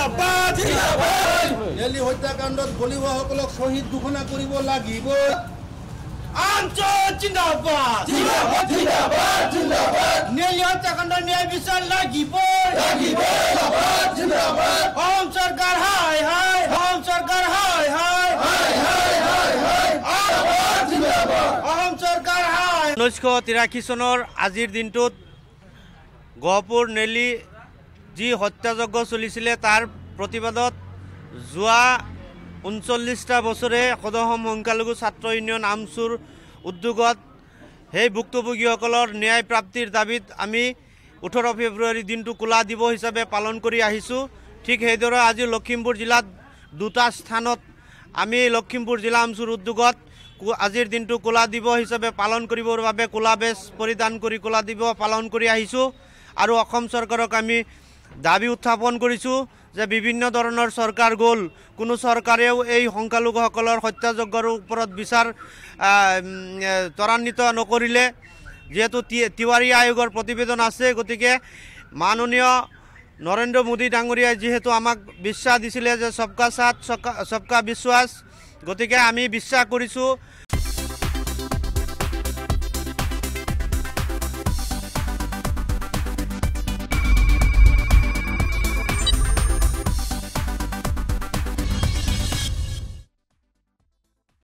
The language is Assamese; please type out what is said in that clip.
জিন্দাবাদ জিন্দাবাদ। দিল্লী হত্যাকাণ্ডত বলি হোৱাসকলক শ্বহীদ ঘোষণা কৰিব লাগিব অঞ্চল জিন্দাবাদ। জিন্দাবাদ জিন্দাবাদ জিন্দাবাদ। নেলি হত্যাকাণ্ড ন্যায় বিচাৰ লাগিব জিন্দাবাদ জিন্দাবাদ। অসম চৰকাৰ হাই হাই। অসম চৰকাৰ হাই হাই। জিন্দাবাদ। অসম চৰকাৰ হাই। ঊনৈছশ তিৰাশী চনৰ আজিৰ দিনটোত গহপুৰ নেলি যি হত্যাযজ্ঞ চলিছিলে তাৰ প্ৰতিবাদত যোৱা ঊনচল্লিছটা বছৰে সদসম সংখ্যালঘু ছাত্ৰ ইউনিয়ন আমচুৰ উদ্যোগত সেই ভুক্তভোগীসকলৰ ন্যায় প্ৰাপ্তিৰ দাবীত আমি ওঠৰ ফেব্ৰুৱাৰী দিনটো ক'লা দিৱস হিচাপে পালন কৰি আহিছোঁ। ঠিক সেইদৰে আজি লখিমপুৰ জিলাত দুটা স্থানত আমি লখিমপুৰ জিলা আমচুৰ উদ্যোগত আজিৰ দিনটো ক'লা দিৱস হিচাপে পালন কৰিবৰ বাবে ক'লা বেজ পৰিধান কৰি ক'লা দিৱস পালন কৰি আহিছোঁ। আৰু অসম চৰকাৰক আমি দাবী উত্থাপন কৰিছোঁ যে বিভিন্ন ধৰণৰ চৰকাৰ গ'ল। কোনো চৰকাৰেও এই সংখ্যালঘুসকলৰ হত্যাযজ্ঞৰ ওপৰত বিচাৰ ত্বৰান্বিত নকৰিলে। যিহেতু তিৱাৰী আয়োগৰ প্ৰতিবেদন আছে গতিকে মাননীয় নৰেন্দ্ৰ মোদী ডাঙৰীয়াই যিহেতু আমাক বিশ্বাস দিছিলে যে চবকা সাথ চবকা চবকা বিশ্বাস গতিকে আমি বিশ্বাস কৰিছোঁ।